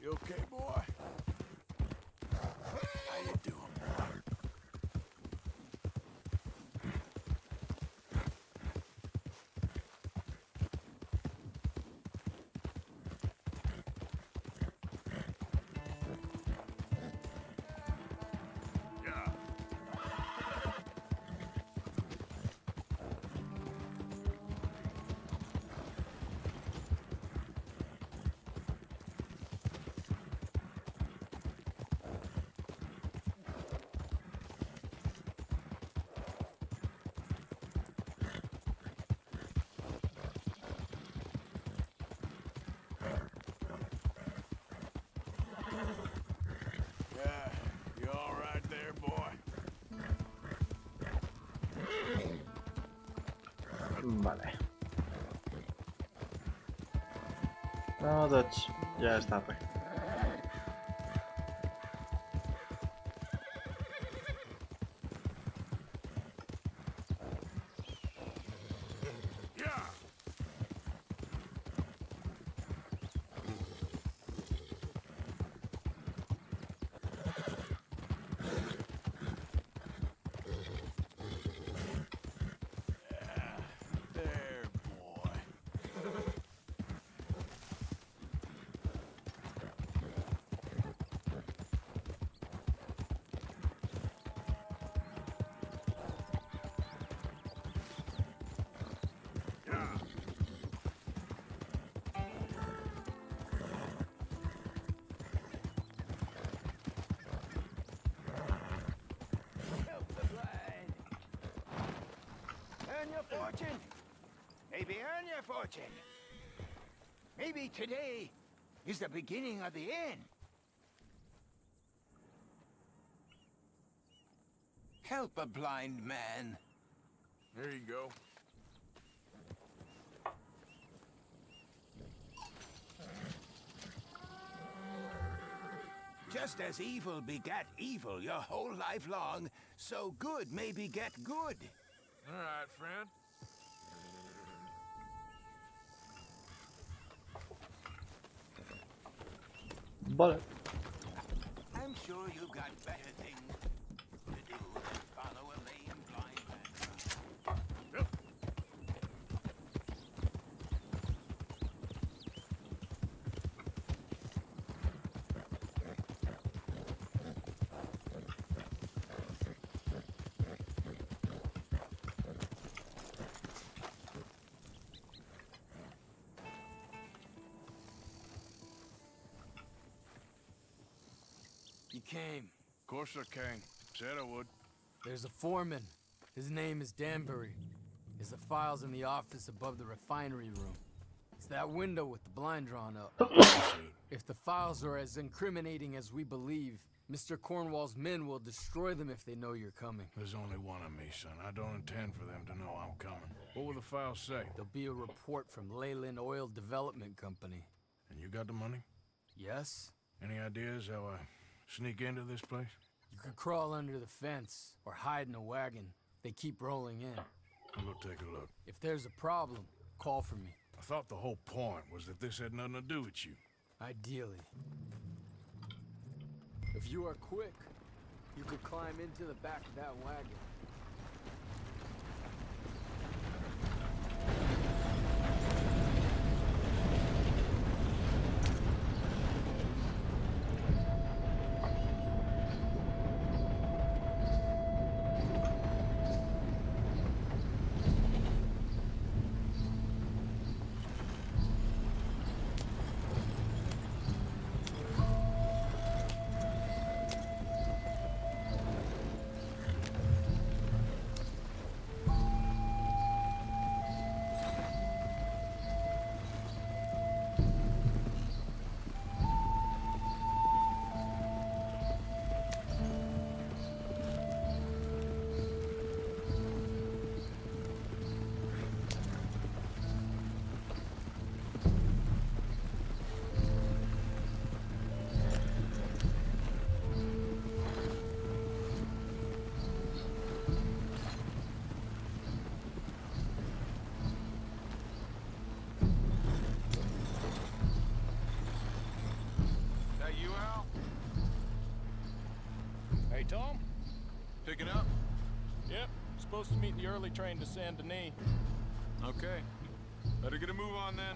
You okay, boy? Vale. No, Dodge. Ya está, pues. Fortune. Maybe earn your fortune. Maybe today is the beginning of the end. Help a blind man. There you go. Just as evil begat evil your whole life long, so good may beget good. All right, friend. Vale. I'm sure you've got better things You came. Of course I came. Said I would. There's a foreman. His name is Danbury. There's the files in the office above the refinery room. It's that window with the blind drawn up. if the files are as incriminating as we believe, Mr. Cornwall's men will destroy them if they know you're coming. There's only one of me, son. I don't intend for them to know I'm coming. What will the files say? There'll be a report from Leyland Oil Development Company. And you got the money? Yes? Any ideas how I sneak into this place? You could crawl under the fence or hide in a wagon. They keep rolling in. I'll go take a look. If there's a problem, call for me. I thought the whole point was that this had nothing to do with you. Ideally. If you are quick, you could climb into the back of that wagon. Early train to Saint Denis. Okay. Better get a move on then.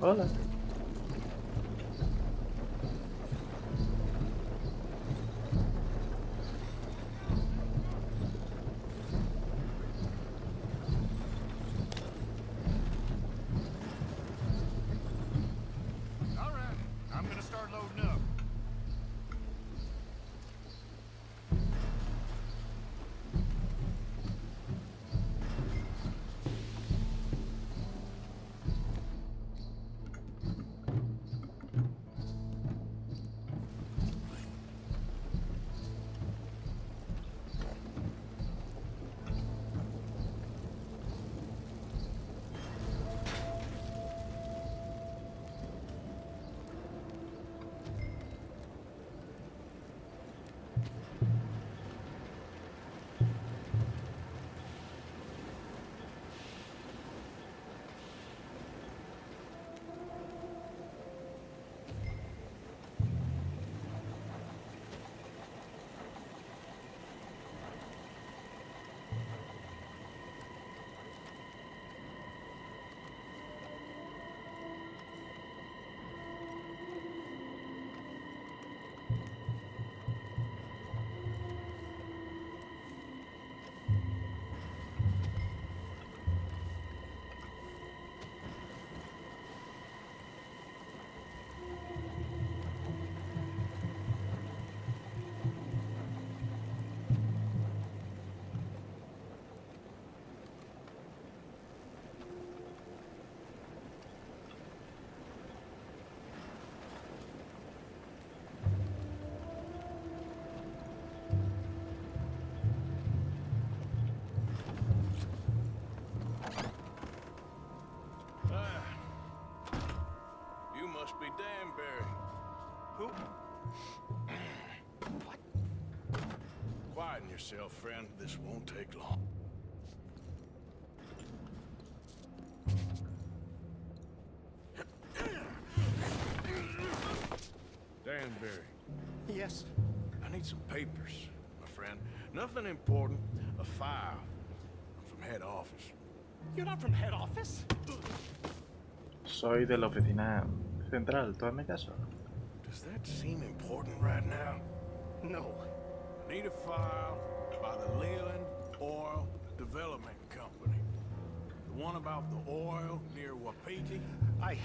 Hola. Must be Danbury. Who? Quieten yourself, friend. This won't take long. Danbury, Yes. I need some papers, my friend. Nothing important. A file. I'm from head office. You're not from head office? Soy de la oficina central, ¿tú hazme caso? Does that seem important right now? No. I need a file by the Leland Oil Development Company. The one about the oil near Wapiti. I.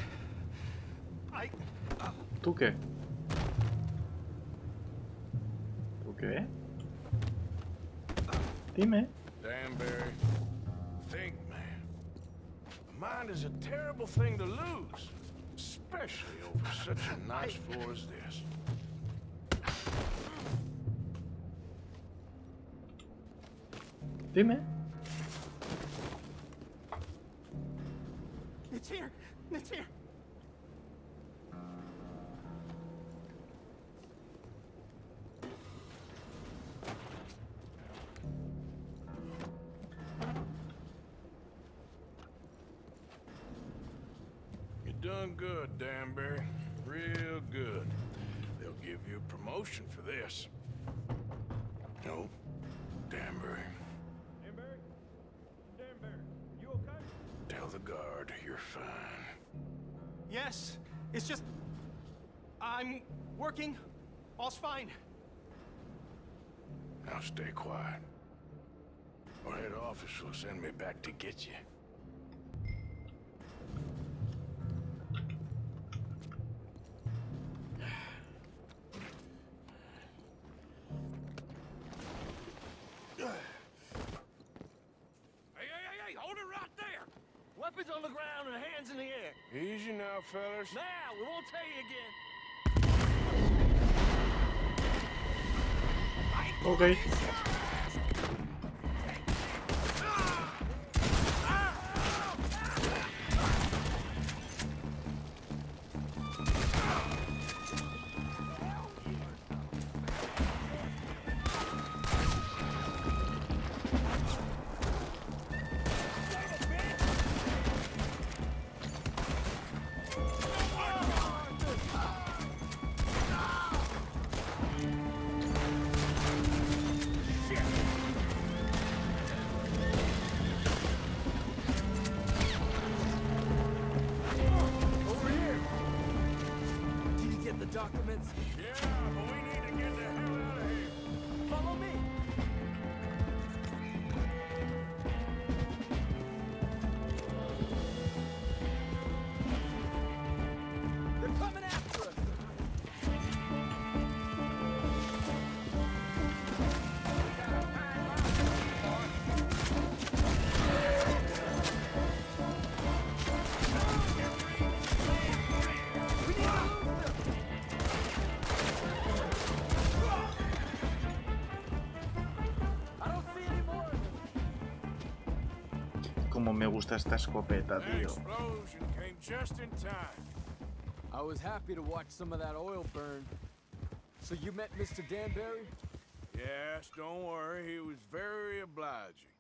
I. ¿Tú qué? ¿Tú qué? Dime. Danbury, think, man. Mind is a terrible thing to lose, especially over such a nice floor as this. Dime. It's here. It's here. Done good, Danbury. Real good. They'll give you a promotion for this. No, Danbury. Danbury? Danbury, you okay? Tell the guard you're fine. Yes. It's just. I'm working. All's fine. Now stay quiet. Or head office will send me back to get you. Tell you again. Ok. Documents? Yeah, me gusta esta escopeta, That tío. explosion came just in time. I was happy to watch some of that oil burn. So you met Mr. Danbury? Yes, don't worry. He was very obliging.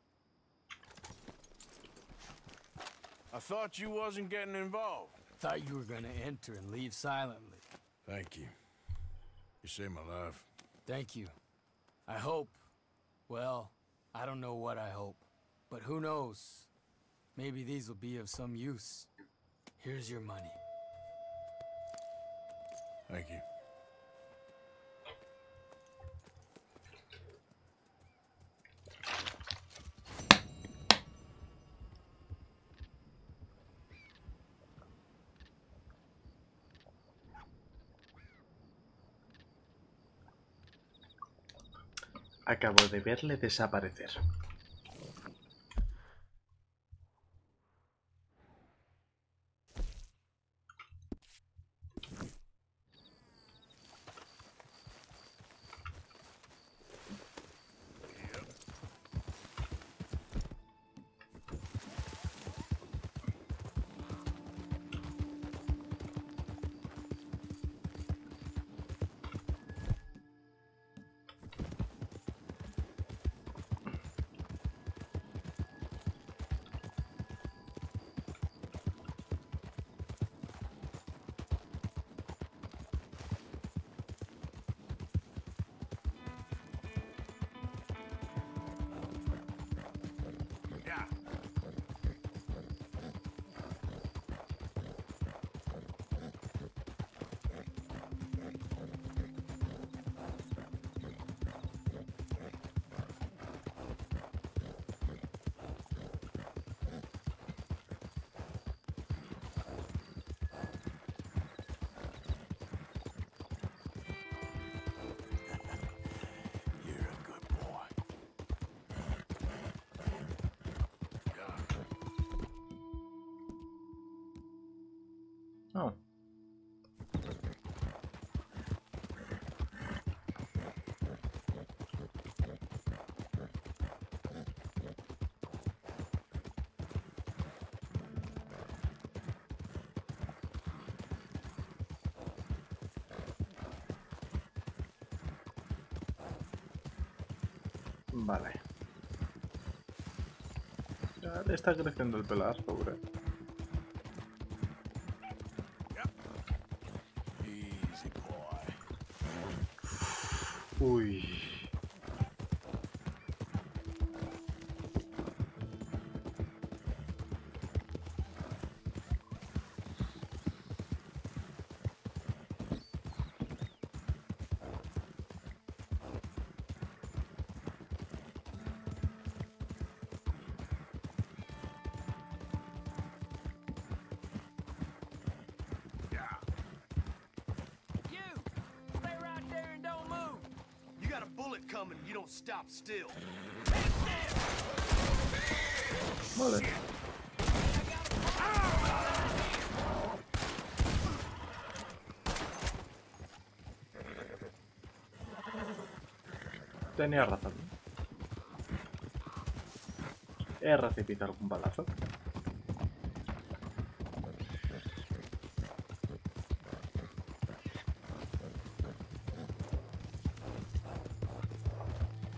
I thought you wasn't getting involved. Thought you were gonna enter and leave silently. Thank you. You saved my life. Thank you. I hope. Well, I don't know what I hope. But who knows? Maybe these will be of some use. Here's your money. Thank you. Acabo de verle desaparecer. Vale. Ya le está creciendo el pelo al pobre. Coming, you don't stop still. Vale. Tenía razón. He recibido algún balazo.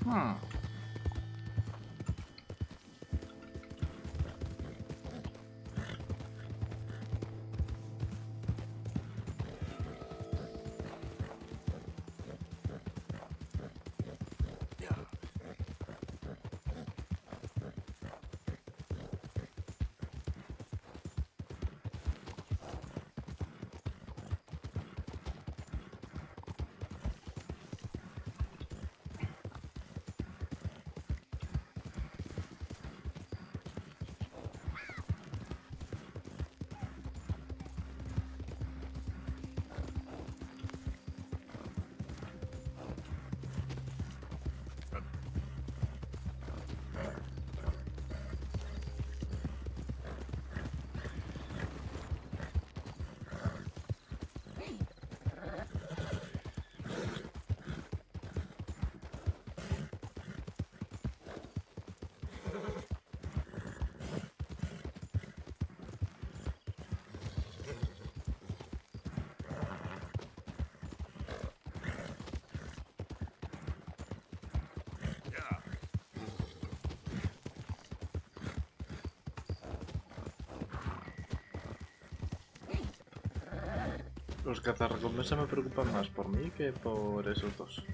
Hmm. Los cazarrecompensas me preocupan más por mí que por esos dos.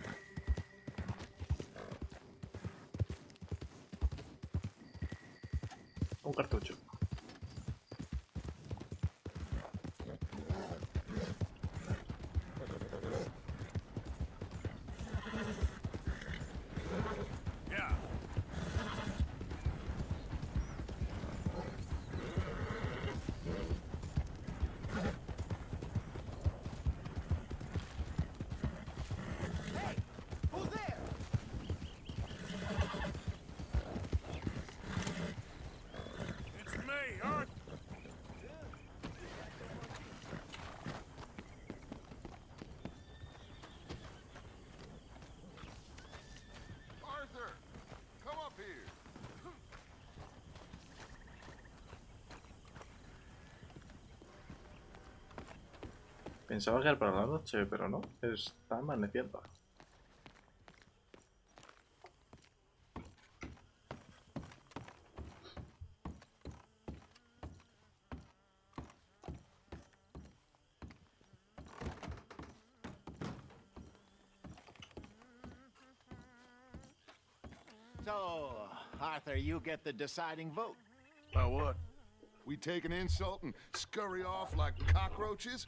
Pensaba que era para la noche, pero no. Está amaneciendo. So, Arthur, you get the deciding vote. About what? We take an insult and scurry off like cockroaches?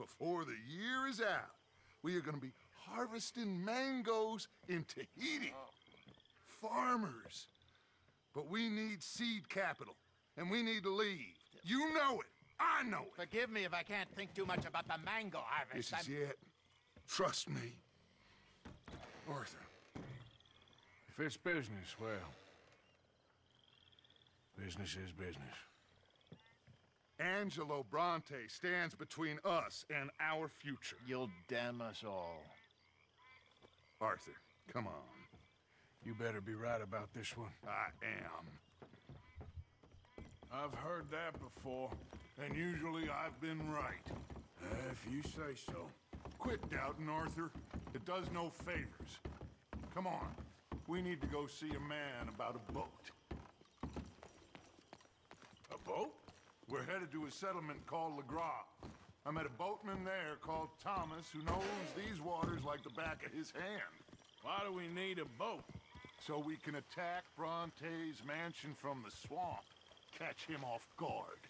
Before the year is out, we are going to be harvesting mangoes in Tahiti. Farmers. But we need seed capital, and we need to leave. You know it. I know it. Forgive me if I can't think too much about the mango harvest. This is I'm- it. Trust me. Arthur. If it's business, well, business is business. Angelo Bronte stands between us and our future. You'll damn us all. Arthur, come on. You better be right about this one. I am. I've heard that before. And usually I've been right. Uh, if you say so. Quit doubting, Arthur. It does no favors. Come on. We need to go see a man about a boat. A boat? We're headed to a settlement called Lagras. I met a boatman there called Thomas who knows these waters like the back of his hand. Why do we need a boat? So we can attack Bronte's mansion from the swamp. Catch him off guard.